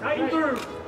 Tighten through.